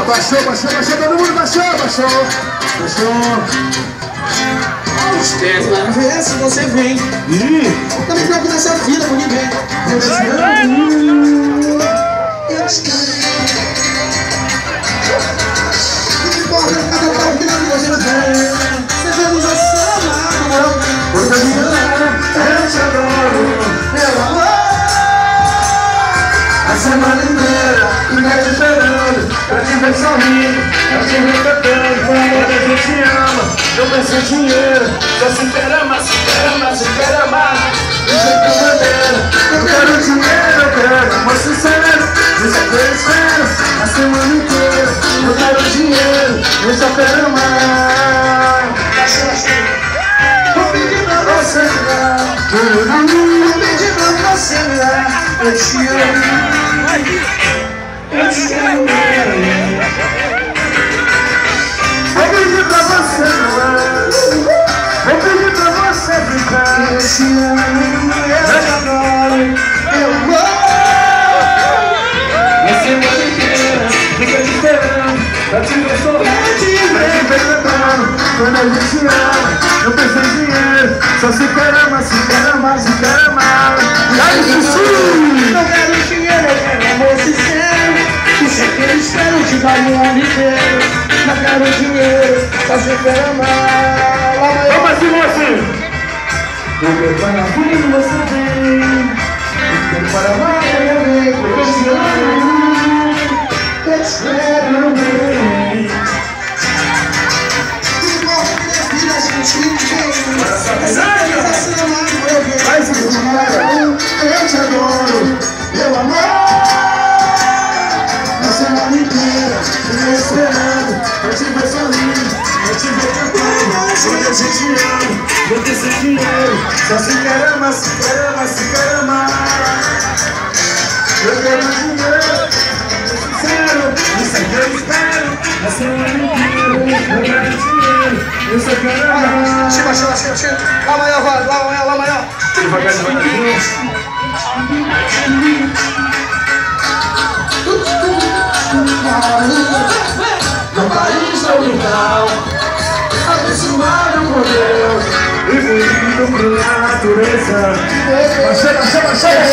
Abaixou, baixou, baixou, todo mundo baixou, baixou. Baixou. Os pés lá, vê se você vem. Ih! Também não aqui nessa vida com ninguém. Semana inteira, fica te esperando Pra te ver sorrindo, pra te ver cantando Quando a gente ama, eu penso em dinheiro Só se quer amar, se amar, se quer amar Do jeito maneiro Eu quero dinheiro, eu quero amor sincero Isso é que eu espero, a semana inteira Eu quero dinheiro, eu só quero amar Vou pedir pra você me dar pra você. Eu te amo. Quando a gente ama, eu penso em dinheiro Só se quer Samuel Ribeiro, na cara o dinheiro, tá se quer amar Vamos assim, mocinho! O meu pai na fundo, você se te amo, eu ter seu dinheiro Só se caramba, se caramba, se caramba Eu quero dinheiro, sincero Isso é que eu espero, essa é uma mentira Eu quero dinheiro, eu sou caramba Chega, chega, chega, chega Lá maior, vai, lá maior, lá maior Devagar, devagar proibido cruel a natureza. Chega, chega!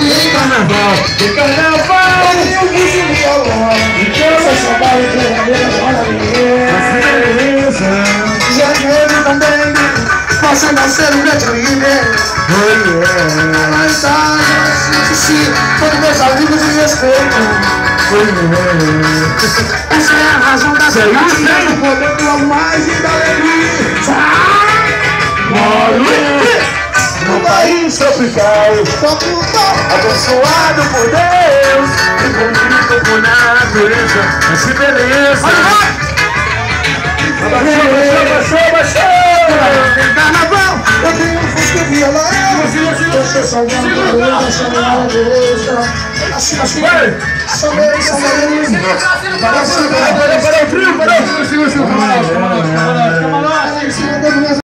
Em carnaval, em carnaval, então, eu quis um violão. E dança só é ter a minha beleza. Janeiro também, passando a ser um grande líder. Oh yeah. Mas ai, se todos meus amigos me respeitam. É. Essa é a razão da cidade, né? podendo a mais e da alegria. Moro no país tropical, abençoado por Deus e bonito por natureza. Essa beleza. Baixou, baixou, baixou. Carnaval, eu tenho um fusca violão. Eu sou salgado, eu sou salgado, assim, assim, vai! Só a só mesmo! Parou, parou, parou, frio, parou! Segura, segura, camarada, camarada!